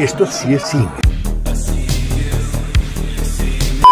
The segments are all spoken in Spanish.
Esto sí es cine.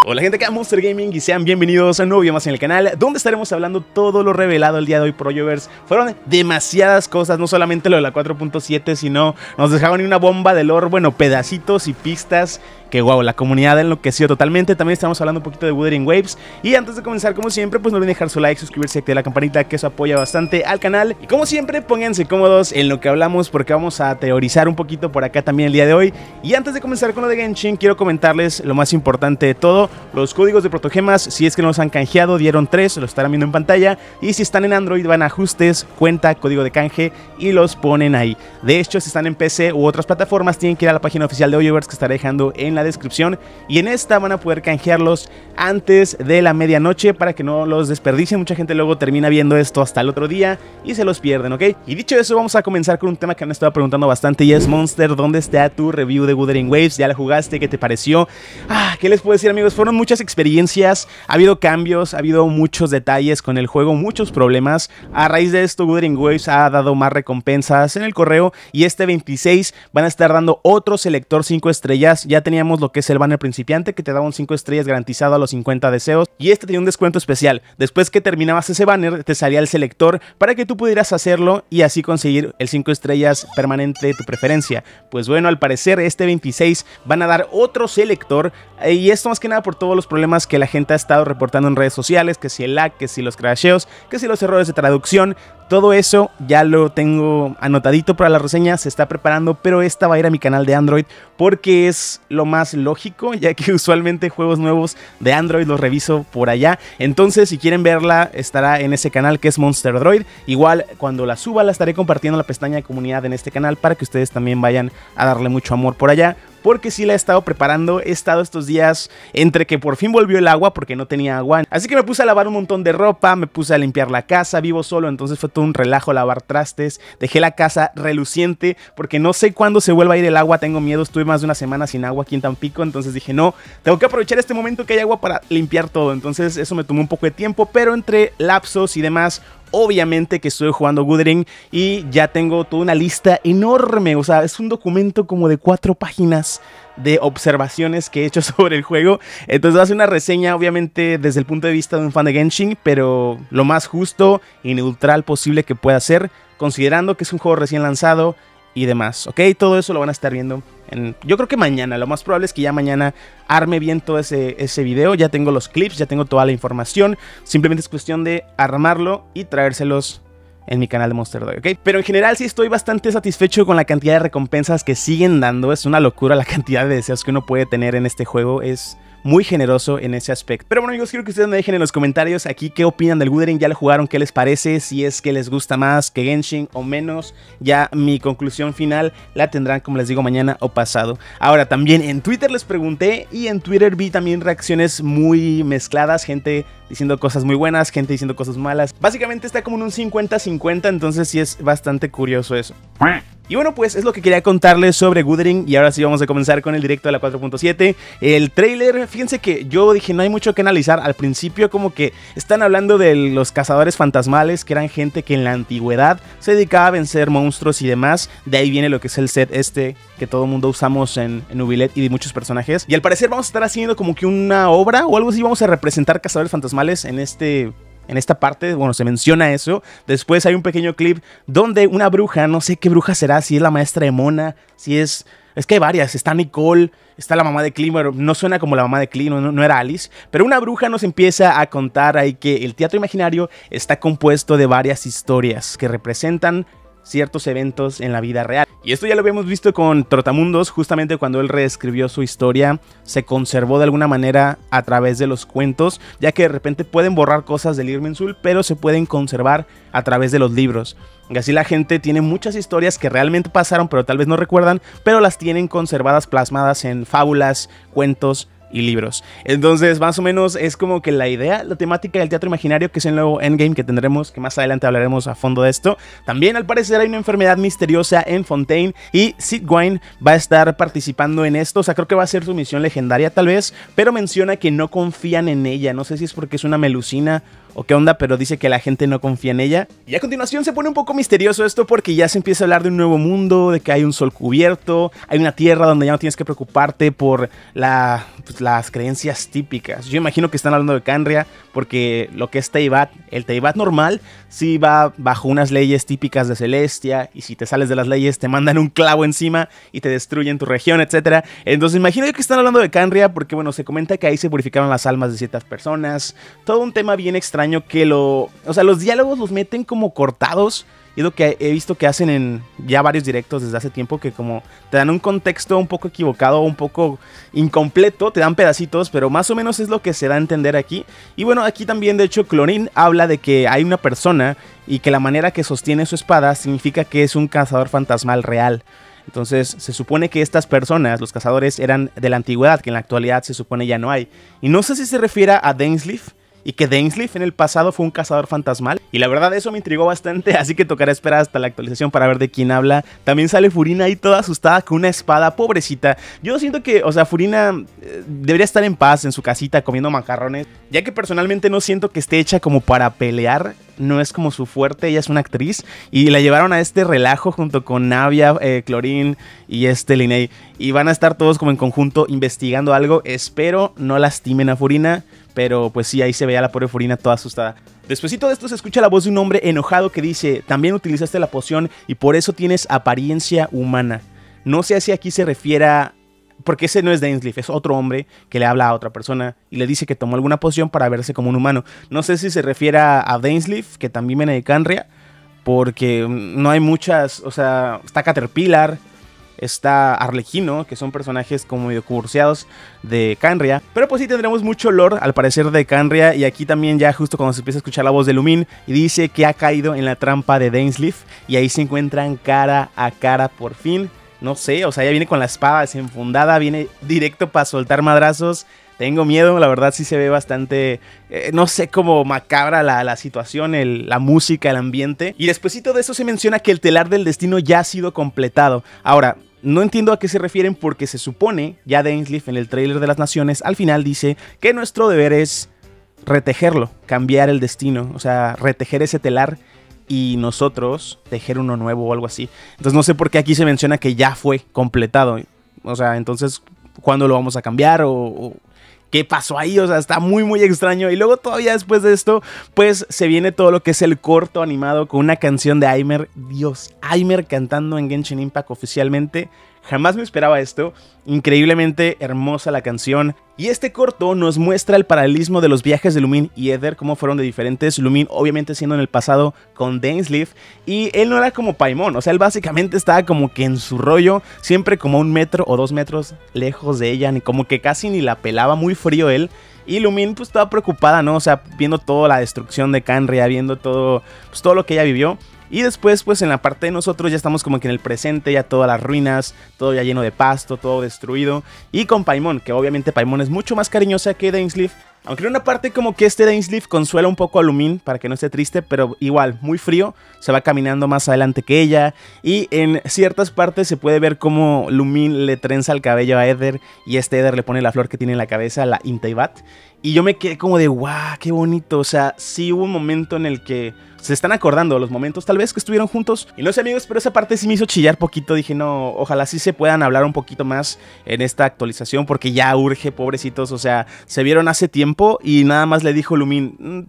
Hola gente que Monster Gaming y sean bienvenidos a un nuevo video más en el canal donde estaremos hablando todo lo revelado el día de hoy por Yoverse. Fueron demasiadas cosas, no solamente lo de la 4.7 sino nos dejaron una bomba de lore, bueno, pedacitos y pistas que wow, la comunidad enloqueció totalmente. También estamos hablando un poquito de Wuthering Waves. Y antes de comenzar, como siempre, pues no olviden dejar su like, suscribirse, activar la campanita, que eso apoya bastante al canal. Y como siempre, pónganse cómodos en lo que hablamos, porque vamos a teorizar un poquito por acá también el día de hoy. Y antes de comenzar con lo de Genshin, quiero comentarles lo más importante de todo: los códigos de protogemas. Si es que no los han canjeado, dieron tres, lo estarán viendo en pantalla. Y si están en Android, van a ajustes, cuenta, código de canje y los ponen ahí. De hecho, si están en PC u otras plataformas, tienen que ir a la página oficial de Oyoverse que estaré dejando en la descripción y en esta van a poder canjearlos antes de la medianoche para que no los desperdicien. Mucha gente luego termina viendo esto hasta el otro día y se los pierden, ¿ok? Y dicho eso, vamos a comenzar con un tema que me estado preguntando bastante y es Monster, ¿dónde está tu review de Wuthering Waves? ¿Ya la jugaste? ¿Qué te pareció? Ah, ¿qué les puedo decir amigos? Fueron muchas experiencias, ha habido cambios, ha habido muchos detalles con el juego, muchos problemas. A raíz de esto, Wuthering Waves ha dado más recompensas en el correo y este 26 van a estar dando otro selector 5 estrellas. Ya teníamos lo que es el banner principiante que te daba un 5 estrellas garantizado a los 50 deseos y este tenía un descuento especial. Después que terminabas ese banner te salía el selector para que tú pudieras hacerlo y así conseguir el 5 estrellas permanente de tu preferencia. Pues bueno, al parecer este 26 van a dar otro selector eh, y esto más que nada por todos los problemas que la gente ha estado reportando en redes sociales, que si el lag, que si los crasheos, que si los errores de traducción, todo eso ya lo tengo anotadito para la reseña, se está preparando, pero esta va a ir a mi canal de Android porque es lo más lógico, ya que usualmente juegos nuevos de Android los reviso por allá. Entonces, si quieren verla, estará en ese canal que es Monster Droid. Igual, cuando la suba, la estaré compartiendo en la pestaña de comunidad en este canal para que ustedes también vayan a darle mucho amor por allá porque sí la he estado preparando. He estado estos días entre que por fin volvió el agua porque no tenía agua. Así que me puse a lavar un montón de ropa, me puse a limpiar la casa, vivo solo, entonces fue todo un relajo lavar trastes. Dejé la casa reluciente porque no sé cuándo se vuelva a ir el agua, tengo miedo, estuve más de una semana sin agua aquí en Tampico, entonces dije, no, tengo que aprovechar este momento que hay agua para limpiar todo. Entonces eso me tomó un poco de tiempo, pero entre lapsos y demás obviamente que estoy jugando Wuthering y ya tengo toda una lista enorme, o sea, es un documento como de cuatro páginas de observaciones que he hecho sobre el juego. Entonces hace una reseña, obviamente, desde el punto de vista de un fan de Genshin, pero lo más justo y neutral posible que pueda ser, considerando que es un juego recién lanzado y demás, ¿ok? Todo eso lo van a estar viendo yo creo que mañana, lo más probable es que ya mañana arme bien todo ese, ese video, ya tengo los clips, ya tengo toda la información, simplemente es cuestión de armarlo y traérselos en mi canal de Monster Dog, ¿ok? Pero en general sí estoy bastante satisfecho con la cantidad de recompensas que siguen dando, es una locura la cantidad de deseos que uno puede tener en este juego, es muy generoso en ese aspecto. Pero bueno amigos, quiero que ustedes me dejen en los comentarios aquí qué opinan del Wuthering, ya lo jugaron, qué les parece, si es que les gusta más que Genshin o menos. Ya mi conclusión final la tendrán como les digo mañana o pasado. Ahora también en Twitter les pregunté y en Twitter vi también reacciones muy mezcladas, gente diciendo cosas muy buenas, gente diciendo cosas malas. Básicamente está como en un 50-50, entonces sí es bastante curioso eso. Y bueno, pues es lo que quería contarles sobre Wuthering y ahora sí vamos a comenzar con el directo de la 4.7. El trailer, fíjense que yo dije no hay mucho que analizar. Al principio como que están hablando de los cazadores fantasmales, que eran gente que en la antigüedad se dedicaba a vencer monstruos y demás. De ahí viene lo que es el set este que todo el mundo usamos en, en Ubilet y de muchos personajes. Y al parecer vamos a estar haciendo como que una obra o algo así, vamos a representar cazadores fantasmales en este en esta parte, bueno, se menciona eso. Después hay un pequeño clip donde una bruja, no sé qué bruja será, si es la maestra de Mona, si es... Es que hay varias, está Nicole, está la mamá de Clint, no suena como la mamá de Clint, no, no, era Alice, pero una bruja nos empieza a contar ahí que el teatro imaginario está compuesto de varias historias que representan ciertos eventos en la vida real. Y esto ya lo habíamos visto con Trotamundos, justamente cuando él reescribió su historia, se conservó de alguna manera a través de los cuentos, ya que de repente pueden borrar cosas del Irminsul, pero se pueden conservar a través de los libros. Y así la gente tiene muchas historias que realmente pasaron, pero tal vez no recuerdan, pero las tienen conservadas, plasmadas en fábulas, cuentos, y libros. Entonces, más o menos es como que la idea, la temática del teatro imaginario, que es el nuevo Endgame que tendremos, que más adelante hablaremos a fondo de esto. También al parecer hay una enfermedad misteriosa en Fontaine y Sid Wine va a estar participando en esto. O sea, creo que va a ser su misión legendaria tal vez, pero menciona que no confían en ella. No sé si es porque es una melusina o qué onda, pero dice que la gente no confía en ella. Y a continuación se pone un poco misterioso esto porque ya se empieza a hablar de un nuevo mundo, de que hay un sol cubierto, hay una tierra donde ya no tienes que preocuparte por la, pues, las creencias típicas. Yo imagino que están hablando de Canria porque lo que es Teibat, el Teibat normal, sí va bajo unas leyes típicas de Celestia y si te sales de las leyes te mandan un clavo encima y te destruyen tu región, etc. Entonces imagino que están hablando de Canria porque bueno, se comenta que ahí se purificaron las almas de ciertas personas, todo un tema bien extraño que lo... O sea, los diálogos los meten como cortados. Y lo que he visto que hacen en ya varios directos desde hace tiempo, que como te dan un contexto un poco equivocado, un poco incompleto, te dan pedacitos, pero más o menos es lo que se da a entender aquí. Y bueno, aquí también de hecho Clorin habla de que hay una persona y que la manera que sostiene su espada significa que es un cazador fantasmal real. Entonces se supone que estas personas, los cazadores, eran de la antigüedad, que en la actualidad se supone ya no hay. Y no sé si se refiere a Dainsleif, y que Dainsleif en el pasado fue un cazador fantasmal. Y la verdad eso me intrigó bastante, así que tocará esperar hasta la actualización para ver de quién habla. También sale Furina ahí toda asustada con una espada, pobrecita. Yo siento que, o sea, Furina eh, debería estar en paz en su casita comiendo macarrones, ya que personalmente no siento que esté hecha como para pelear. No es como su fuerte, ella es una actriz. Y la llevaron a este relajo junto con Navia, eh, y este Linney. Y van a estar todos como en conjunto investigando algo. Espero no lastimen a Furina. Pero pues sí, ahí se veía la pobre Furina toda asustada. Despuésito de esto se escucha la voz de un hombre enojado que dice, también utilizaste la poción y por eso tienes apariencia humana. No sé si aquí se refiera, porque ese no es Dainsleif, es otro hombre que le habla a otra persona y le dice que tomó alguna poción para verse como un humano. No sé si se refiere a Dainsleif, que también viene de Canria, porque no hay muchas, o sea, está Caterpillar, está Arlequino, que son personajes como medio curseados de Canria. Pero pues sí tendremos mucho lore al parecer de Canria. Y aquí también ya justo cuando se empieza a escuchar la voz de Lumin y dice que ha caído en la trampa de Dainsleif. Y ahí se encuentran cara a cara por fin. No sé, o sea, ya viene con la espada desenfundada, viene directo para soltar madrazos. Tengo miedo, la verdad sí se ve bastante, eh, no sé, cómo macabra la, situación, la música, el ambiente. Y despuesito de eso se menciona que el telar del destino ya ha sido completado. Ahora, no entiendo a qué se refieren porque se supone, ya Dainsleif en el trailer de las naciones, al final dice que nuestro deber es retejerlo, cambiar el destino, o sea, retejer ese telar y nosotros tejer uno nuevo o algo así. Entonces no sé por qué aquí se menciona que ya fue completado. O sea, entonces, ¿cuándo lo vamos a cambiar? o qué pasó ahí, o sea, está muy muy extraño. Y luego todavía después de esto, pues se viene todo lo que es el corto animado con una canción de Aimer. Dios, Aimer cantando en Genshin Impact oficialmente. Jamás me esperaba esto. Increíblemente hermosa la canción. Y este corto nos muestra el paralelismo de los viajes de Lumin y Eder, cómo fueron de diferentes. Lumin, obviamente, siendo en el pasado con Dainsleif. Y él no era como Paimon, o sea, él básicamente estaba como que en su rollo, siempre como un metro o dos metros lejos de ella, ni como que casi ni la pelaba, muy frío él. Y Lumin pues estaba preocupada, ¿no? O sea, viendo toda la destrucción de Canria, viendo todo, pues, todo lo que ella vivió. Y después, pues en la parte de nosotros ya estamos como que en el presente, ya todas las ruinas, todo ya lleno de pasto, todo destruido. Y con Paimon, que obviamente Paimon es mucho más cariñosa que Dainsleif. Aunque en una parte como que este Dainsleif consuela un poco a Lumin para que no esté triste, pero igual, muy frío, se va caminando más adelante que ella. Y en ciertas partes se puede ver como Lumin le trenza el cabello a Eder y este Eder le pone la flor que tiene en la cabeza, la Inteibat. Y yo me quedé como de, guau, qué bonito. O sea, sí hubo un momento en el que se están acordando los momentos tal vez que estuvieron juntos. Y no sé amigos, pero esa parte sí me hizo chillar poquito. Dije, no, ojalá sí se puedan hablar un poquito más en esta actualización porque ya urge, pobrecitos. O sea, se vieron hace tiempo y nada más le dijo Lumin, mm,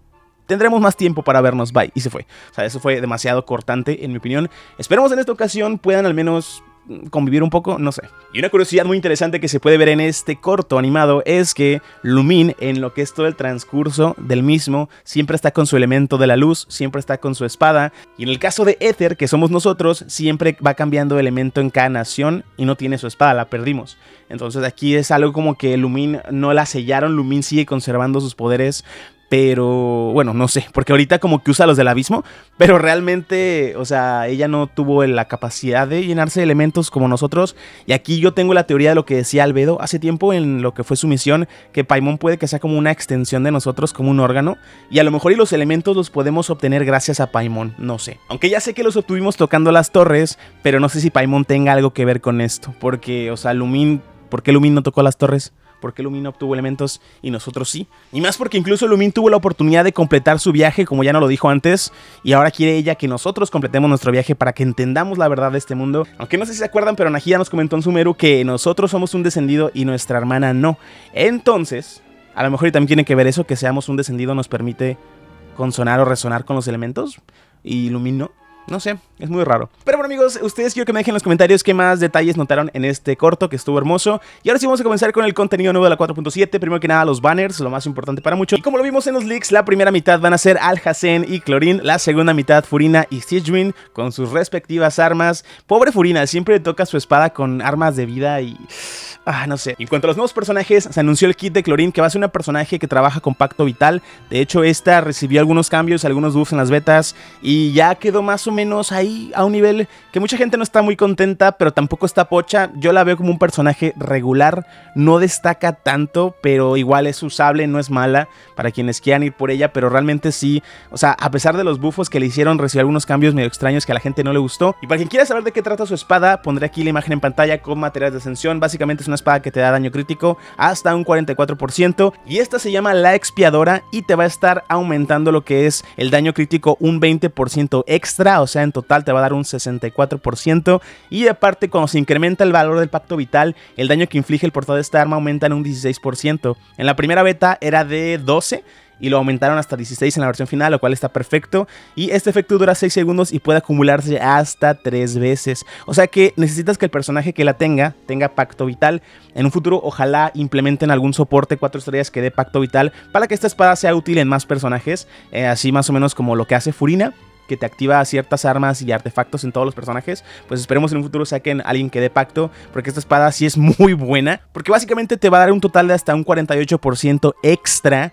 tendremos más tiempo para vernos, bye. Y se fue. O sea, eso fue demasiado cortante en mi opinión. Esperemos en esta ocasión puedan al menos convivir un poco, no sé. Y una curiosidad muy interesante que se puede ver en este corto animado es que Lumin, en lo que es todo el transcurso del mismo, siempre está con su elemento de la luz, siempre está con su espada. Y en el caso de Ether, que somos nosotros, siempre va cambiando elemento en cada nación y no tiene su espada, la perdimos. Entonces aquí es algo como que Lumin no la sellaron, Lumin sigue conservando sus poderes pero bueno, no sé, porque ahorita como que usa los del abismo, pero realmente, o sea, ella no tuvo la capacidad de llenarse de elementos como nosotros. Y aquí yo tengo la teoría de lo que decía Albedo hace tiempo en lo que fue su misión, que Paimon puede que sea como una extensión de nosotros, como un órgano, y a lo mejor y los elementos los podemos obtener gracias a Paimon, no sé. Aunque ya sé que los obtuvimos tocando las torres, pero no sé si Paimon tenga algo que ver con esto, porque, o sea, Lumin, ¿por qué Lumin no tocó las torres? Porque Lumin obtuvo elementos y nosotros sí. Y más porque incluso Lumin tuvo la oportunidad de completar su viaje, como ya no lo dijo antes, y ahora quiere ella que nosotros completemos nuestro viaje para que entendamos la verdad de este mundo. Aunque no sé si se acuerdan, pero Najia nos comentó en Sumeru que nosotros somos un descendido y nuestra hermana no. Entonces, a lo mejor y también tiene que ver eso, que seamos un descendido nos permite consonar o resonar con los elementos y Lumin no. No sé, es muy raro. Pero bueno amigos, ustedes quiero que me dejen en los comentarios qué más detalles notaron en este corto que estuvo hermoso. Y ahora sí vamos a comenzar con el contenido nuevo de la 4.7. Primero que nada los banners, lo más importante para muchos. Y como lo vimos en los leaks, la primera mitad van a ser Al Hassan y Clorin, la segunda mitad Furina y Sigewin con sus respectivas armas. Pobre Furina, siempre toca su espada con armas de vida y... Ah, no sé. En cuanto a los nuevos personajes, se anunció el kit de Clorin, que va a ser una personaje que trabaja con Pacto Vital. De hecho, esta recibió algunos cambios, algunos buffs en las betas, y ya quedó más o menos ahí a un nivel que mucha gente no está muy contenta, pero tampoco está pocha. Yo la veo como un personaje regular, no destaca tanto, pero igual es usable, no es mala para quienes quieran ir por ella, pero realmente sí, o sea, a pesar de los buffos que le hicieron, recibió algunos cambios medio extraños que a la gente no le gustó. Y para quien quiera saber de qué trata su espada, pondré aquí la imagen en pantalla con materiales de ascensión. Básicamente es una espada que te da daño crítico hasta un 44%. Y esta se llama la expiadora y te va a estar aumentando lo que es el daño crítico un 20% extra. O sea, en total te va a dar un 64%. Y aparte, cuando se incrementa el valor del pacto vital, el daño que inflige el portador de esta arma aumenta en un 16%. En la primera beta era de 12 y lo aumentaron hasta 16 en la versión final, lo cual está perfecto. Y este efecto dura 6 segundos y puede acumularse hasta 3 veces. O sea que necesitas que el personaje que la tenga tenga pacto vital. En un futuro ojalá implementen algún soporte 4 estrellas que dé pacto vital para que esta espada sea útil en más personajes. Eh, así más o menos como lo que hace Furina que te activa ciertas armas y artefactos en todos los personajes, pues esperemos en un futuro saquen a alguien que dé pacto, porque esta espada sí es muy buena, porque básicamente te va a dar un total de hasta un 48% extra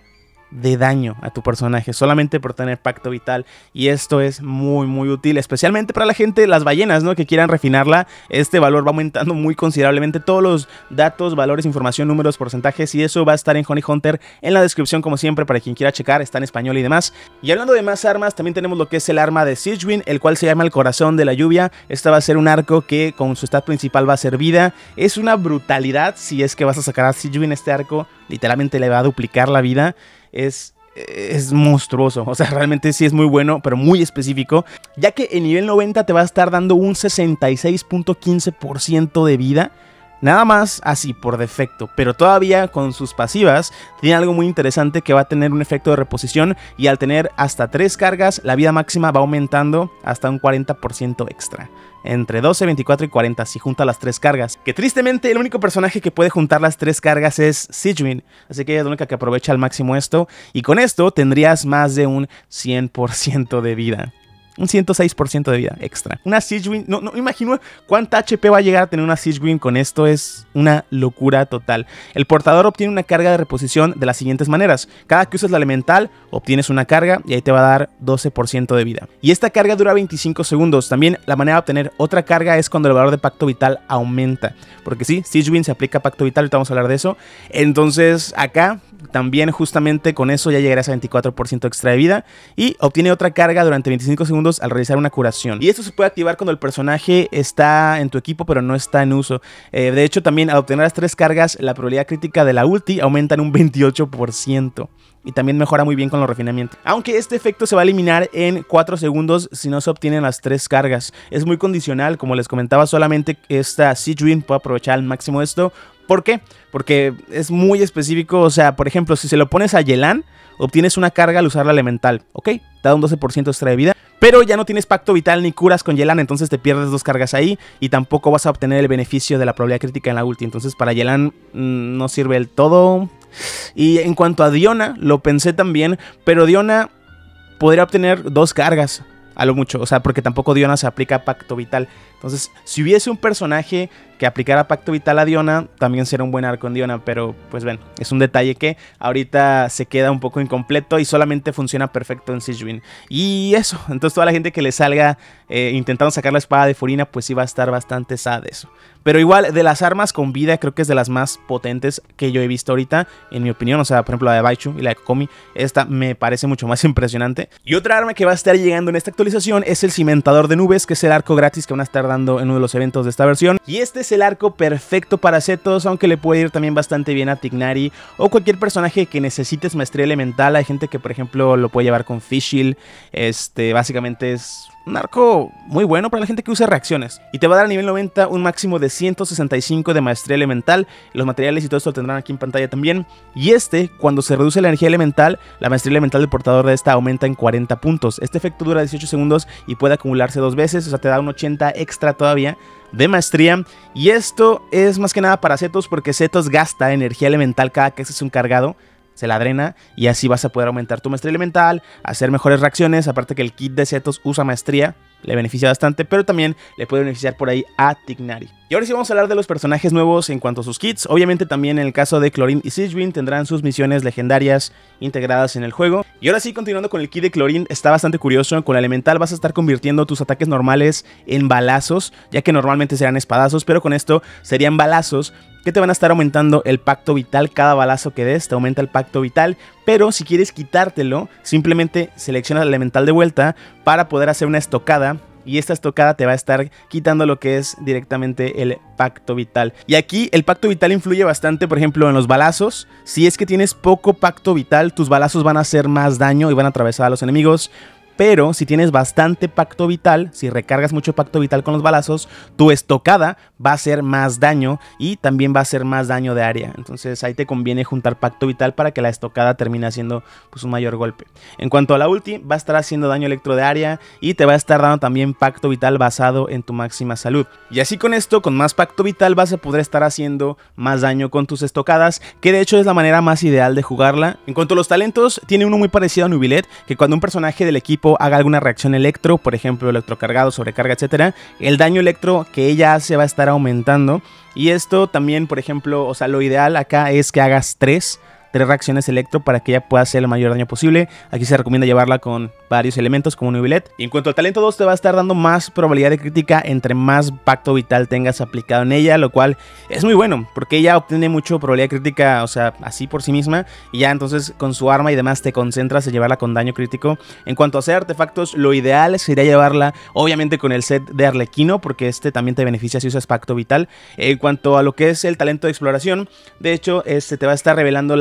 de daño a tu personaje solamente por tener pacto vital. Y esto es muy muy útil especialmente para la gente las ballenas no que quieran refinarla. Este valor va aumentando muy considerablemente. Todos los datos valores información números porcentajes y eso va a estar en Honey Hunter en la descripción como siempre para quien quiera checar está en español y demás. Y hablando de más armas también tenemos lo que es el arma de Sigewin el cual se llama el corazón de la lluvia. Esta va a ser un arco que con su stat principal va a ser vida. Es una brutalidad si es que vas a sacar a Sigewin este arco literalmente le va a duplicar la vida es, es monstruoso. O sea, realmente sí es muy bueno, pero muy específico. Ya que en nivel 90 te va a estar dando un 66.15% de vida. Nada más así por defecto, pero todavía con sus pasivas tiene algo muy interesante que va a tener un efecto de reposición y al tener hasta 3 cargas la vida máxima va aumentando hasta un 40% extra. Entre 12, 24 y 40 si junta las tres cargas. Que tristemente el único personaje que puede juntar las tres cargas es Sigewin, así que ella es la única que aprovecha al máximo esto y con esto tendrías más de un 100% de vida un 106% de vida extra. Una Siege no, no imagino cuánta HP va a llegar a tener una Siege con esto, es una locura total. El portador obtiene una carga de reposición de las siguientes maneras. Cada que uses la elemental, obtienes una carga y ahí te va a dar 12% de vida. Y esta carga dura 25 segundos. También la manera de obtener otra carga es cuando el valor de pacto vital aumenta. Porque sí, Siege se aplica a pacto vital, ahorita vamos a hablar de eso. Entonces acá también justamente con eso ya llegarás a 24% extra de vida y obtiene otra carga durante 25 segundos al realizar una curación. Y esto se puede activar cuando el personaje está en tu equipo pero no está en uso. Eh, de hecho también al obtener las tres cargas la probabilidad crítica de la ulti aumenta en un 28% y también mejora muy bien con los refinamientos. Aunque este efecto se va a eliminar en 4 segundos si no se obtienen las 3 cargas. Es muy condicional, como les comentaba, solamente esta Siege puede aprovechar al máximo esto. ¿Por qué? Porque es muy específico, o sea, por ejemplo, si se lo pones a Yelan, obtienes una carga al usar la elemental, ¿ok? Te da un 12% extra de vida. Pero ya no tienes pacto vital ni curas con Yelan, entonces te pierdes dos cargas ahí y tampoco vas a obtener el beneficio de la probabilidad crítica en la ulti. Entonces para Yelan mm, no sirve del todo. Y en cuanto a Diona, lo pensé también, pero Diona podría obtener dos cargas a lo mucho, o sea, porque tampoco Diona se aplica pacto vital. Entonces, si hubiese un personaje que aplicara Pacto Vital a Diona también será un buen arco en Diona, pero pues ven, es un detalle que ahorita se queda un poco incompleto y solamente funciona perfecto en Sijuin. Y eso, entonces toda la gente que le salga eh, intentando sacar la espada de Furina, pues sí va a estar bastante sad eso. Pero igual, de las armas con vida, creo que es de las más potentes que yo he visto ahorita, en mi opinión. O sea, por ejemplo, la de Baichu y la de Kokomi. Esta me parece mucho más impresionante. Y otra arma que va a estar llegando en esta actualización es el Cimentador de Nubes, que es el arco gratis que van a estar dando en uno de los eventos de esta versión. Y este es el arco perfecto para Zetos, aunque le puede ir también bastante bien a Tignari o cualquier personaje que necesites maestría elemental. Hay gente que, por ejemplo, lo puede llevar con Fishil. Este, básicamente es un arco muy bueno para la gente que usa reacciones. Y te va a dar a nivel 90 un máximo de 165 de maestría elemental. Los materiales y todo esto lo tendrán aquí en pantalla también. Y este, cuando se reduce la energía elemental, la maestría elemental del portador de esta aumenta en 40 puntos. Este efecto dura 18 segundos y puede acumularse dos veces, o sea, te da un 80 extra todavía de maestría. Y esto es más que nada para Zetos porque Zetos gasta energía elemental cada que haces un cargado se la drena y así vas a poder aumentar tu maestría elemental, hacer mejores reacciones, aparte que el kit de Zetos usa maestría, le beneficia bastante, pero también le puede beneficiar por ahí a Tignari. Y ahora sí vamos a hablar de los personajes nuevos en cuanto a sus kits. Obviamente también en el caso de Chlorine y Sigewin tendrán sus misiones legendarias integradas en el juego. Y ahora sí, continuando con el kit de Chlorine, está bastante curioso. Con la elemental vas a estar convirtiendo tus ataques normales en balazos, ya que normalmente serán espadazos, pero con esto serían balazos que te van a estar aumentando el pacto vital. Cada balazo que des te aumenta el pacto vital. Pero si quieres quitártelo, simplemente selecciona el elemental de vuelta para poder hacer una estocada y esta estocada te va a estar quitando lo que es directamente el pacto vital. Y aquí el pacto vital influye bastante, por ejemplo, en los balazos. Si es que tienes poco pacto vital, tus balazos van a hacer más daño y van a atravesar a los enemigos. Pero si tienes bastante pacto vital, si recargas mucho pacto vital con los balazos, tu estocada va a hacer más daño y también va a hacer más daño de área. Entonces ahí te conviene juntar pacto vital para que la estocada termine haciendo pues, un mayor golpe. En cuanto a la ulti, va a estar haciendo daño electro de área y te va a estar dando también pacto vital basado en tu máxima salud. Y así con esto, con más pacto vital, vas a poder estar haciendo más daño con tus estocadas, que de hecho es la manera más ideal de jugarla. En cuanto a los talentos, tiene uno muy parecido a Nubilet, que cuando un personaje del equipo haga alguna reacción electro, por ejemplo electrocargado, sobrecarga, etcétera, el daño electro que ella hace va a estar aumentando. Y esto también, por ejemplo, o sea, lo ideal acá es que hagas tres tres reacciones electro para que ella pueda hacer el mayor daño posible. Aquí se recomienda llevarla con varios elementos como un Y en cuanto al talento 2 te va a estar dando más probabilidad de crítica entre más pacto vital tengas aplicado en ella, lo cual es muy bueno porque ella obtiene mucho probabilidad de crítica, o sea, así por sí misma y ya entonces con su arma y demás te concentras en llevarla con daño crítico. En cuanto a hacer artefactos, lo ideal sería llevarla obviamente con el set de Arlequino porque este también te beneficia si usas pacto vital. En cuanto a lo que es el talento de exploración, de hecho, este te va a estar revelando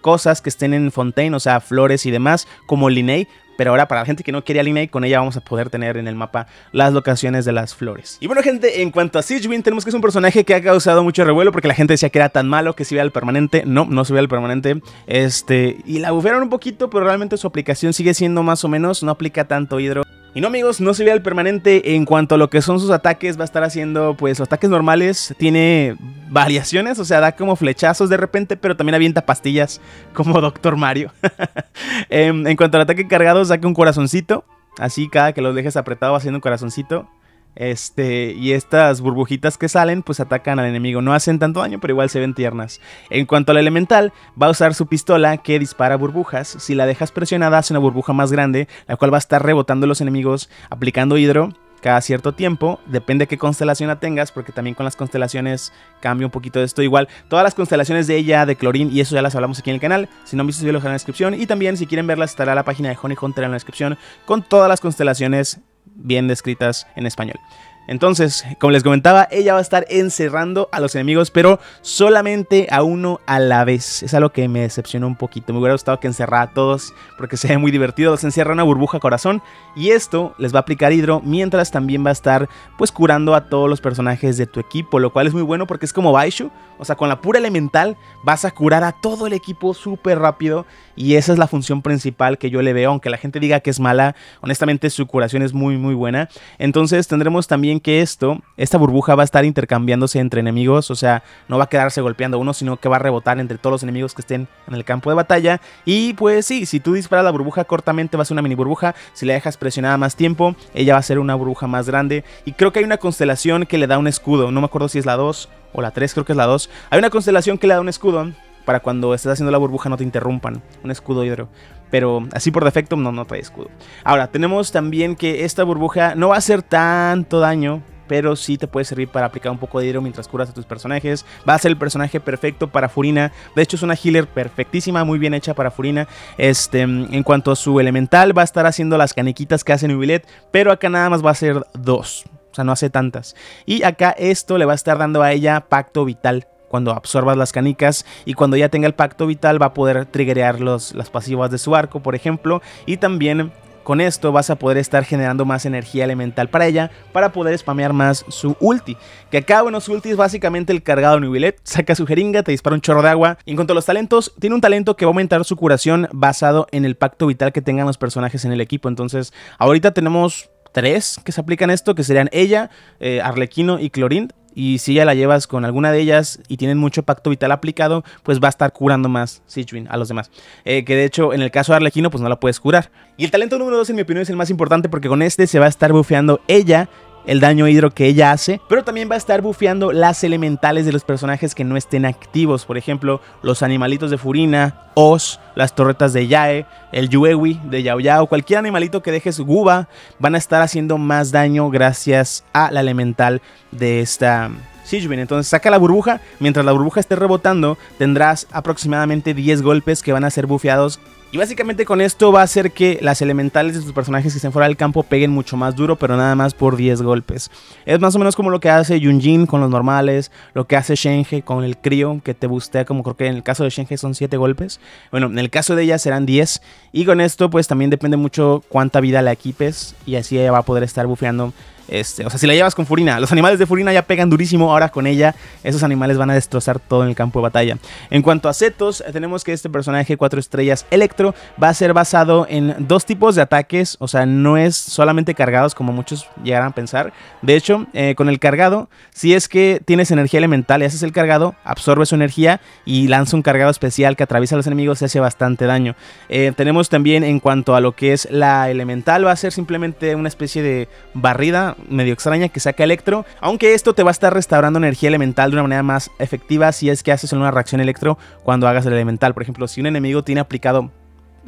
cosas que estén en Fontaine, o sea, flores y demás, como Linney. Pero ahora para la gente que no quería Linney, con ella vamos a poder tener en el mapa las locaciones de las flores. Y bueno gente, en cuanto a Sigewin, tenemos que es un personaje que ha causado mucho revuelo porque la gente decía que era tan malo que se iba al permanente. No, no se iba al permanente. Este, y la bufearon un poquito, pero realmente su aplicación sigue siendo más o menos, no aplica tanto hidro. Y no amigos, no se ve al permanente en cuanto a lo que son sus ataques, va a estar haciendo pues ataques normales, tiene variaciones, o sea, da como flechazos de repente, pero también avienta pastillas como Doctor Mario. Em, en cuanto al ataque cargado, saca un corazoncito, así cada que lo dejes apretado va haciendo un corazoncito. Este, y estas burbujitas que salen, pues atacan al enemigo. No hacen tanto daño, pero igual se ven tiernas. En cuanto al elemental, va a usar su pistola que dispara burbujas. Si la dejas presionada, hace una burbuja más grande, la cual va a estar rebotando a los enemigos, aplicando hidro cada cierto tiempo. Depende de qué constelación la tengas, porque también con las constelaciones cambia un poquito de esto. Igual, todas las constelaciones de ella, de Clorin, y eso ya las hablamos aquí en el canal. Si no han visto, lo en la descripción. Y también, si quieren verlas, estará la página de Honey Hunter en la descripción con todas las constelaciones bien descritas en español. Entonces, como les comentaba, ella va a estar encerrando a los enemigos, pero solamente a uno a la vez. Es algo que me decepcionó un poquito. Me hubiera gustado que encerrara a todos porque se ve muy divertido. Los encierra una burbuja corazón y esto les va a aplicar hidro mientras también va a estar pues curando a todos los personajes de tu equipo, lo cual es muy bueno porque es como Baishu. O sea, con la pura elemental vas a curar a todo el equipo súper rápido y esa es la función principal que yo le veo, aunque la gente diga que es mala, honestamente su curación es muy muy buena. Entonces tendremos también que esto, esta burbuja va a estar intercambiándose entre enemigos, o sea, no va a quedarse golpeando uno, sino que va a rebotar entre todos los enemigos que estén en el campo de batalla. Y pues sí, si tú disparas la burbuja cortamente va a ser una mini burbuja, si la dejas presionada más tiempo, ella va a ser una burbuja más grande. Y creo que hay una constelación que le da un escudo, no me acuerdo si es la 2 o la 3, creo que es la 2. Hay una constelación que le da un escudo para cuando estés haciendo la burbuja no te interrumpan. Un escudo hidro. Pero así por defecto no, no trae escudo. Ahora, tenemos también que esta burbuja no va a hacer tanto daño. Pero sí te puede servir para aplicar un poco de hidro mientras curas a tus personajes. Va a ser el personaje perfecto para Furina. De hecho, es una healer perfectísima, muy bien hecha para Furina. Este, en cuanto a su elemental, va a estar haciendo las caniquitas que hace Nubilet. Pero acá nada más va a ser dos. O sea, no hace tantas. Y acá esto le va a estar dando a ella pacto vital cuando absorbas las canicas y cuando ya tenga el pacto vital va a poder triggerear los, las pasivas de su arco, por ejemplo, y también con esto vas a poder estar generando más energía elemental para ella para poder spamear más su ulti. Que acá, bueno, su ulti es básicamente el cargado Nubilet. Saca su jeringa, te dispara un chorro de agua. Y en cuanto a los talentos, tiene un talento que va a aumentar su curación basado en el pacto vital que tengan los personajes en el equipo. Entonces, ahorita tenemos tres que se aplican esto, que serían ella, eh, Arlequino y Clorind. Y si ya la llevas con alguna de ellas y tienen mucho pacto vital aplicado, pues va a estar curando más Sichuin a los demás. Eh, que de hecho, en el caso de Arlequino, pues no la puedes curar. Y el talento número 2, en mi opinión, es el más importante porque con este se va a estar bufeando ella el daño hidro que ella hace, pero también va a estar bufeando las elementales de los personajes que no estén activos, por ejemplo, los animalitos de Furina, Os, las torretas de Yae, el Yuewi de Yao Yao, cualquier animalito que dejes Guba van a estar haciendo más daño gracias a la elemental de esta Sijubin. Entonces saca la burbuja, mientras la burbuja esté rebotando, tendrás aproximadamente 10 golpes que van a ser bufeados y básicamente con esto va a hacer que las elementales de tus personajes que estén fuera del campo peguen mucho más duro, pero nada más por 10 golpes. Es más o menos como lo que hace Yunjin con los normales, lo que hace Shenge con el crío, que te bustea como creo que en el caso de Shenge son 7 golpes. Bueno, en el caso de ella serán 10. Y con esto pues también depende mucho cuánta vida la equipes y así ella va a poder estar bufeando este, o sea, si la llevas con Furina, los animales de Furina ya pegan durísimo, ahora con ella esos animales van a destrozar todo en el campo de batalla. En cuanto a Zetos, tenemos que este personaje 4 estrellas Electro va a ser basado en dos tipos de ataques, o sea, no es solamente cargados como muchos llegarán a pensar. De hecho, eh, con el cargado, si es que tienes energía elemental y haces el cargado, absorbe su energía y lanza un cargado especial que atraviesa a los enemigos y hace bastante daño. Eh, tenemos también en cuanto a lo que es la elemental, va a ser simplemente una especie de barrida medio extraña que saca Electro, aunque esto te va a estar restaurando energía elemental de una manera más efectiva si es que haces una reacción Electro cuando hagas el elemental. Por ejemplo, si un enemigo tiene aplicado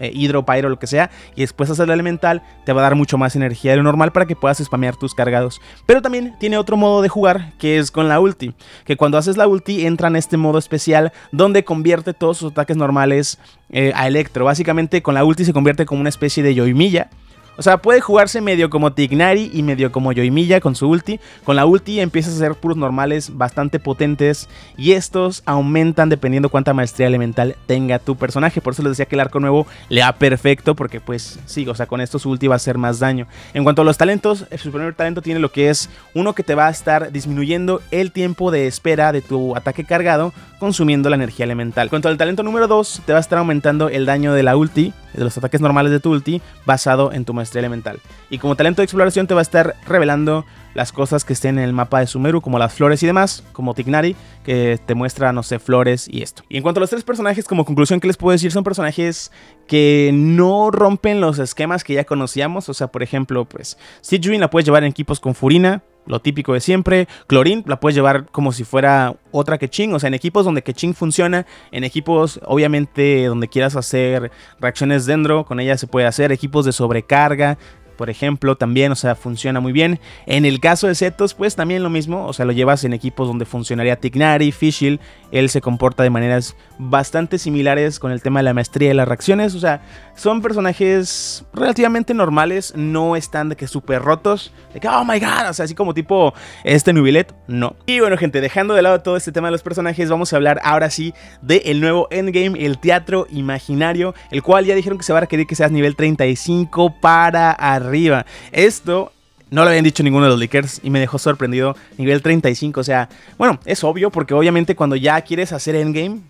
eh, hidro, pyro, lo que sea, y después hacer el elemental, te va a dar mucho más energía de lo normal para que puedas spamear tus cargados. Pero también tiene otro modo de jugar que es con la ulti, que cuando haces la ulti entra en este modo especial donde convierte todos sus ataques normales eh, a electro. Básicamente con la ulti se convierte como una especie de yoimilla o sea, puede jugarse medio como Tignari y medio como Yoimiya con su ulti. Con la ulti empiezas a hacer puros normales bastante potentes y estos aumentan dependiendo cuánta maestría elemental tenga tu personaje. Por eso les decía que el arco nuevo le da perfecto porque pues sí, o sea, con esto su ulti va a hacer más daño. En cuanto a los talentos, su primer talento tiene lo que es uno que te va a estar disminuyendo el tiempo de espera de tu ataque cargado consumiendo la energía elemental. En cuanto al talento número 2, te va a estar aumentando el daño de la ulti de los ataques normales de tu ulti basado en tu maestría elemental. Y como talento de exploración te va a estar revelando las cosas que estén en el mapa de Sumeru, como las flores y demás, como Tignari, que te muestra, no sé, flores y esto. Y en cuanto a los tres personajes, como conclusión que les puedo decir, son personajes que no rompen los esquemas que ya conocíamos. O sea, por ejemplo, pues, Sijuin la puedes llevar en equipos con Furina, lo típico de siempre. Clorin la puedes llevar como si fuera otra Keching, o sea, en equipos donde Keching funciona, en equipos obviamente donde quieras hacer reacciones dentro, con ella se puede hacer, equipos de sobrecarga, por ejemplo, también, o sea, funciona muy bien. En el caso de Zetos, pues también lo mismo, o sea, lo llevas en equipos donde funcionaría Tignari, Fischl, él se comporta de maneras bastante similares con el tema de la maestría y las reacciones, o sea, son personajes relativamente normales, no están de que súper rotos, de que, oh my god, o sea, así como tipo este Nubilet, no. Y bueno, gente, dejando de lado todo este tema de los personajes, vamos a hablar ahora sí del el nuevo Endgame, el teatro imaginario, el cual ya dijeron que se va a requerir que seas nivel 35 para arriba. Esto no lo habían dicho ninguno de los leakers y me dejó sorprendido. Nivel 35, o sea, bueno, es obvio porque obviamente cuando ya quieres hacer endgame,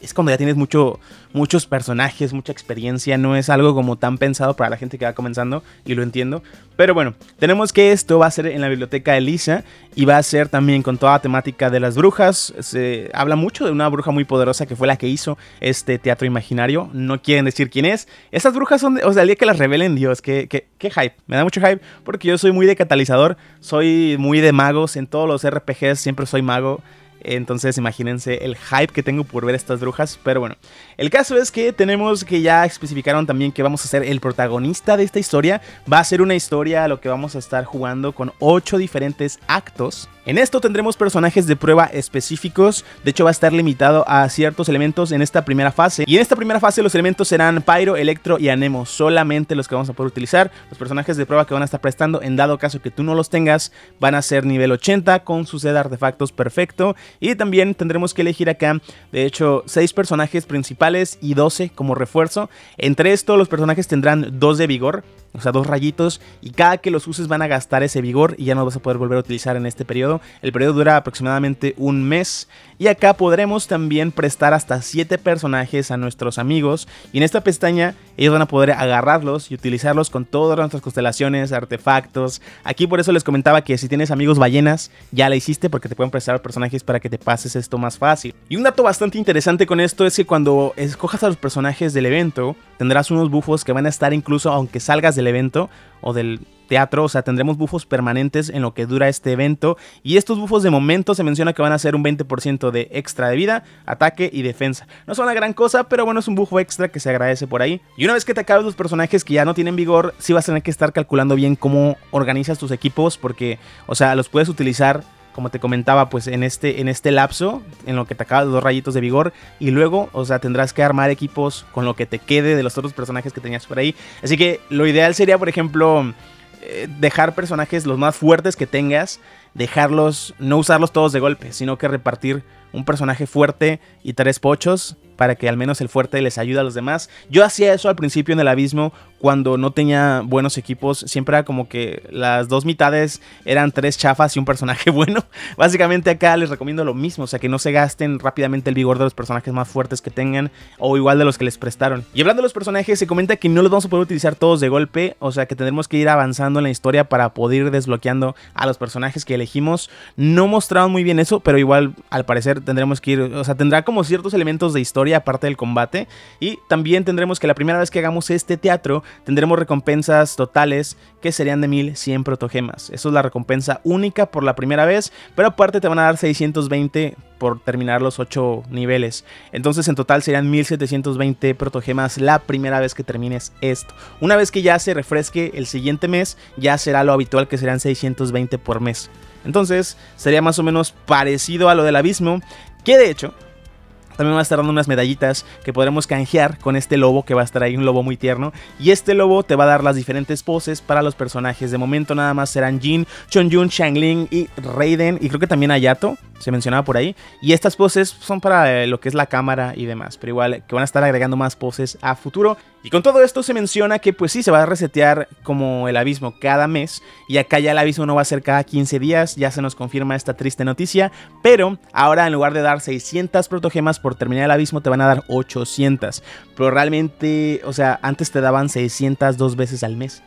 es cuando ya tienes mucho, muchos personajes, mucha experiencia, no es algo como tan pensado para la gente que va comenzando y lo entiendo. Pero bueno, tenemos que esto va a ser en la biblioteca de Lisa y va a ser también con toda la temática de las brujas. Se habla mucho de una bruja muy poderosa que fue la que hizo este teatro imaginario. No quieren decir quién es. Esas brujas son, de, o sea, el día que las revelen, Dios, qué, qué hype. Me da mucho hype porque yo soy muy de catalizador, soy muy de magos. En todos los RPGs siempre soy mago. Entonces imagínense el hype que tengo por ver estas brujas. Pero bueno, el caso es que tenemos que ya especificaron también que vamos a ser el protagonista de esta historia. Va a ser una historia a lo que vamos a estar jugando con 8 diferentes actos. En esto tendremos personajes de prueba específicos, de hecho va a estar limitado a ciertos elementos en esta primera fase. Y en esta primera fase los elementos serán Pyro, Electro y Anemo, solamente los que vamos a poder utilizar. Los personajes de prueba que van a estar prestando, en dado caso que tú no los tengas, van a ser nivel 80 con su set de artefactos perfecto. Y también tendremos que elegir acá, de hecho, 6 personajes principales y 12 como refuerzo. Entre esto los personajes tendrán 2 de vigor, o sea, dos rayitos, y cada que los uses van a gastar ese vigor y ya no vas a poder volver a utilizar en este periodo. El periodo dura aproximadamente un mes y acá podremos también prestar hasta 7 personajes a nuestros amigos y en esta pestaña ellos van a poder agarrarlos y utilizarlos con todas nuestras constelaciones, artefactos. Aquí por eso les comentaba que si tienes amigos ballenas ya la hiciste porque te pueden prestar personajes para que te pases esto más fácil. Y un dato bastante interesante con esto es que cuando escojas a los personajes del evento tendrás unos bufos que van a estar incluso aunque salgas del evento o del teatro, o sea, tendremos bufos permanentes en lo que dura este evento y estos bufos de momento se menciona que van a ser un 20% de extra de vida, ataque y defensa. No son una gran cosa, pero bueno, es un bufo extra que se agradece por ahí. Y una vez que te acabes los personajes que ya no tienen vigor, sí vas a tener que estar calculando bien cómo organizas tus equipos porque, o sea, los puedes utilizar como te comentaba, pues en este, en este lapso, en lo que te acabas dos rayitos de vigor, y luego, o sea, tendrás que armar equipos con lo que te quede de los otros personajes que tenías por ahí. Así que lo ideal sería, por ejemplo, eh, dejar personajes los más fuertes que tengas, dejarlos, no usarlos todos de golpe, sino que repartir un personaje fuerte y tres pochos para que al menos el fuerte les ayude a los demás. Yo hacía eso al principio en el abismo cuando no tenía buenos equipos. Siempre era como que las dos mitades eran tres chafas y un personaje bueno. Básicamente acá les recomiendo lo mismo, o sea que no se gasten rápidamente el vigor de los personajes más fuertes que tengan o igual de los que les prestaron. Y hablando de los personajes, se comenta que no los vamos a poder utilizar todos de golpe, o sea que tendremos que ir avanzando en la historia para poder ir desbloqueando a los personajes que elegimos. No mostraron muy bien eso, pero igual al parecer tendremos que ir, o sea, tendrá como ciertos elementos de historia aparte del combate. Y también tendremos que la primera vez que hagamos este teatro, tendremos recompensas totales que serían de 1100 protogemas. Eso es la recompensa única por la primera vez, pero aparte te van a dar 620 por terminar los 8 niveles. Entonces en total serían 1720 protogemas la primera vez que termines esto. Una vez que ya se refresque el siguiente mes, ya será lo habitual que serán 620 por mes. Entonces sería más o menos parecido a lo del abismo, que de hecho también va a estar dando unas medallitas que podremos canjear con este lobo que va a estar ahí, un lobo muy tierno. Y este lobo te va a dar las diferentes poses para los personajes. De momento nada más serán Jin, Chonjun, Shangling y Raiden. Y creo que también Ayato se mencionaba por ahí. Y estas poses son para eh, lo que es la cámara y demás. Pero igual que van a estar agregando más poses a futuro. Y con todo esto se menciona que pues sí, se va a resetear como el abismo cada mes. Y acá ya el abismo no va a ser cada 15 días. Ya se nos confirma esta triste noticia. Pero ahora en lugar de dar 600 protogemas por terminar el abismo te van a dar 800. Pero realmente, o sea, antes te daban 600 dos veces al mes.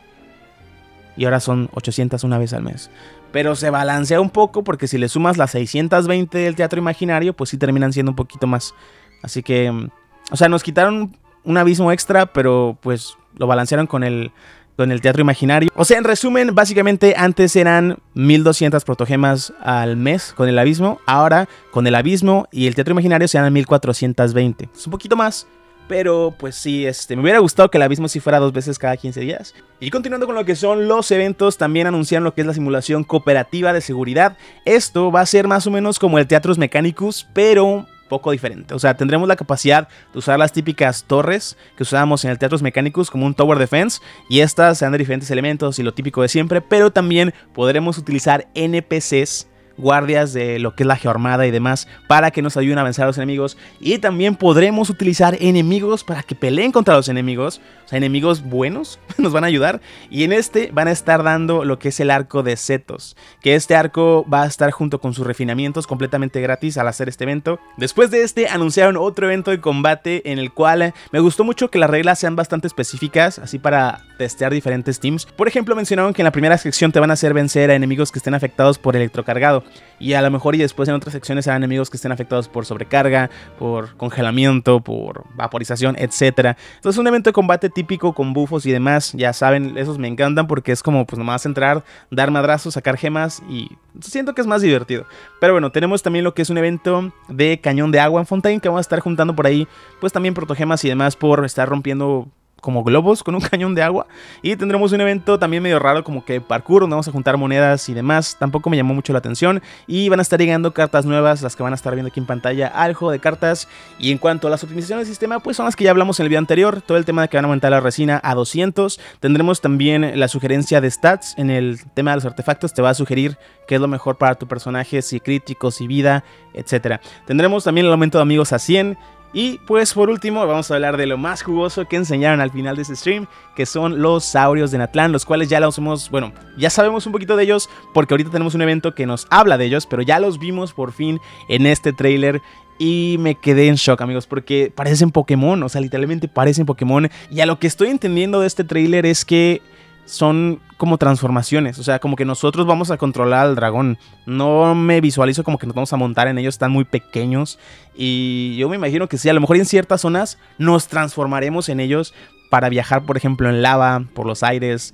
Y ahora son 800 una vez al mes pero se balancea un poco porque si le sumas las 620 del teatro imaginario, pues sí terminan siendo un poquito más. Así que, mm, o sea, nos quitaron un abismo extra, pero pues lo balancearon con el, con el teatro imaginario. O sea, en resumen, básicamente antes eran 1200 protogemas al mes con el abismo, ahora con el abismo y el teatro imaginario serán 1420. Es un poquito más, pero pues sí, este, me hubiera gustado que el abismo sí fuera dos veces cada 15 días. Y continuando con lo que son los eventos, también anunciaron lo que es la simulación cooperativa de seguridad. Esto va a ser más o menos como el Teatros Mechanicus, pero poco diferente. O sea, tendremos la capacidad de usar las típicas torres que usábamos en el Teatros Mecánicos como un Tower Defense y estas sean de diferentes elementos y lo típico de siempre, pero también podremos utilizar NPCs guardias de lo que es la geormada y demás para que nos ayuden a vencer a los enemigos. Y también podremos utilizar enemigos para que peleen contra los enemigos. O sea, enemigos buenos nos van a ayudar. Y en este van a estar dando lo que es el arco de Setos. Que este arco va a estar junto con sus refinamientos completamente gratis al hacer este evento. Después de este anunciaron otro evento de combate en el cual me gustó mucho que las reglas sean bastante específicas. Así para testear diferentes teams. Por ejemplo mencionaron que en la primera sección te van a hacer vencer a enemigos que estén afectados por electrocargado. Y a lo mejor y después en otras secciones serán enemigos que estén afectados por sobrecarga, por congelamiento, por vaporización, etc. Entonces un evento de combate típico con bufos y demás, ya saben, esos me encantan porque es como pues nomás entrar, dar madrazos, sacar gemas y siento que es más divertido. Pero bueno, tenemos también lo que es un evento de cañón de agua en Fontaine que vamos a estar juntando por ahí, pues también protogemas y demás por estar rompiendo como globos con un cañón de agua. Y tendremos un evento también medio raro como que parkour, donde vamos a juntar monedas y demás. Tampoco me llamó mucho la atención. Y van a estar llegando cartas nuevas, las que van a estar viendo aquí en pantalla, al juego de cartas. Y en cuanto a las optimizaciones del sistema, pues son las que ya hablamos en el video anterior. Todo el tema de que van a aumentar la resina a 200. Tendremos también la sugerencia de stats en el tema de los artefactos. Te va a sugerir qué es lo mejor para tu personaje, si críticos, si vida, etc. Tendremos también el aumento de amigos a 100 y pues por último vamos a hablar de lo más jugoso que enseñaron al final de este stream, que son los saurios de Natlán, los cuales ya los hemos, bueno, ya sabemos un poquito de ellos porque ahorita tenemos un evento que nos habla de ellos, pero ya los vimos por fin en este trailer y me quedé en shock, amigos, porque parecen Pokémon, o sea, literalmente parecen Pokémon. Y a lo que estoy entendiendo de este trailer es que son como transformaciones. O sea, como que nosotros vamos a controlar al dragón. No me visualizo como que nos vamos a montar en ellos. Están muy pequeños. Y yo me imagino que sí, a lo mejor en ciertas zonas nos transformaremos en ellos para viajar, por ejemplo, en lava, por los aires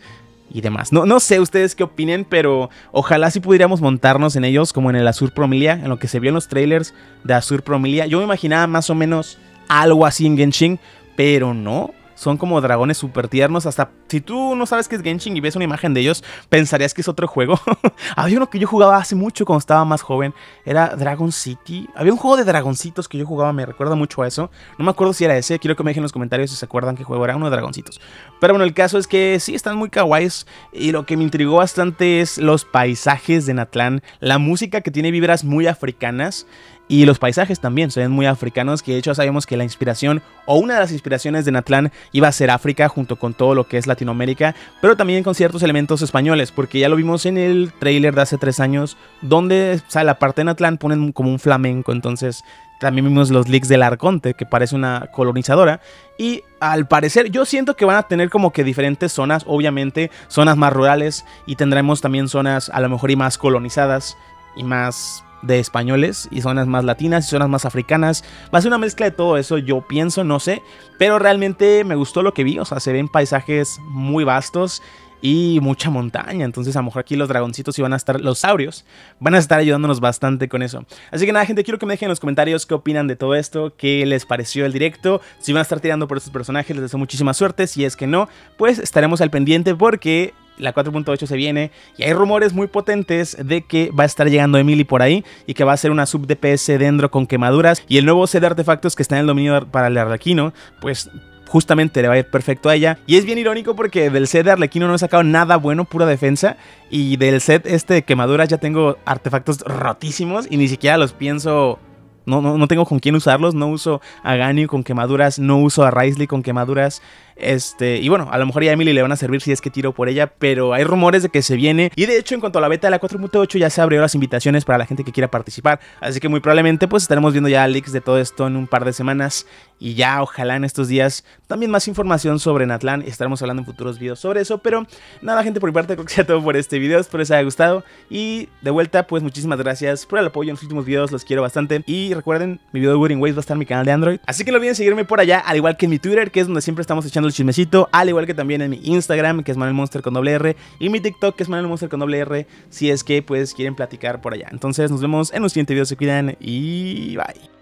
y demás. No, no sé ustedes qué opinen, pero ojalá sí pudiéramos montarnos en ellos como en el Azur Promilia, en lo que se vio en los trailers de Azur Promilia. Yo me imaginaba más o menos algo así en Genshin, pero no son como dragones súper tiernos. Hasta si tú no sabes qué es Genshin y ves una imagen de ellos, pensarías que es otro juego. Había uno que yo jugaba hace mucho cuando estaba más joven. Era Dragon City. Había un juego de dragoncitos que yo jugaba, me recuerda mucho a eso. No me acuerdo si era ese. Quiero que me dejen en los comentarios si se acuerdan qué juego era. Uno de dragoncitos. Pero bueno, el caso es que sí, están muy kawaiis. Y lo que me intrigó bastante es los paisajes de Natlán. La música que tiene vibras muy africanas. Y los paisajes también se ven muy africanos, que de hecho sabemos que la inspiración o una de las inspiraciones de Natlán iba a ser África junto con todo lo que es Latinoamérica, pero también con ciertos elementos españoles, porque ya lo vimos en el trailer de hace tres años, donde o la parte de Natlán ponen como un flamenco, entonces también vimos los leaks del Arconte, que parece una colonizadora. Y al parecer, yo siento que van a tener como que diferentes zonas, obviamente, zonas más rurales. Y tendremos también zonas a lo mejor y más colonizadas y más de españoles y zonas más latinas y zonas más africanas. Va a ser una mezcla de todo eso, yo pienso, no sé. Pero realmente me gustó lo que vi, o sea, se ven paisajes muy vastos y mucha montaña. Entonces, a lo mejor aquí los dragoncitos y van a estar, los saurios, van a estar ayudándonos bastante con eso. Así que nada, gente, quiero que me dejen en los comentarios qué opinan de todo esto, qué les pareció el directo. Si van a estar tirando por estos personajes, les deseo muchísima suerte. Si es que no, pues estaremos al pendiente porque la 4.8 se viene y hay rumores muy potentes de que va a estar llegando Emily por ahí y que va a ser una sub DPS dentro con quemaduras y el nuevo set de artefactos que está en el dominio para el Arlequino, pues justamente le va a ir perfecto a ella. Y es bien irónico porque del set de Arlequino no he sacado nada bueno, pura defensa. Y del set este de quemaduras ya tengo artefactos rotísimos y ni siquiera los pienso no, no, no, tengo con quién usarlos. No uso a Gani con quemaduras. No uso a Risley con quemaduras. Este, y bueno, a lo mejor ya a Emily le van a servir si es que tiro por ella, pero hay rumores de que se viene. Y de hecho, en cuanto a la beta de la 4.8, ya se abrieron las invitaciones para la gente que quiera participar. Así que muy probablemente, pues estaremos viendo ya leaks de todo esto en un par de semanas. Y ya, ojalá en estos días, también más información sobre Natlan. Estaremos hablando en futuros videos sobre eso. Pero nada, gente, por mi parte, creo que sea todo por este video. Espero les haya gustado. Y de vuelta, pues muchísimas gracias por el apoyo en los últimos videos. Los quiero bastante. Y recuerden, mi video de Wooding Ways va a estar en mi canal de Android. Así que no olviden seguirme por allá, al igual que en mi Twitter, que es donde siempre estamos echando el chismecito, al igual que también en mi Instagram, que es Manuel Monster con doble R, y mi TikTok, que es Manuel Monster con doble R, si es que pues quieren platicar por allá. Entonces nos vemos en un siguiente video, se cuidan y bye.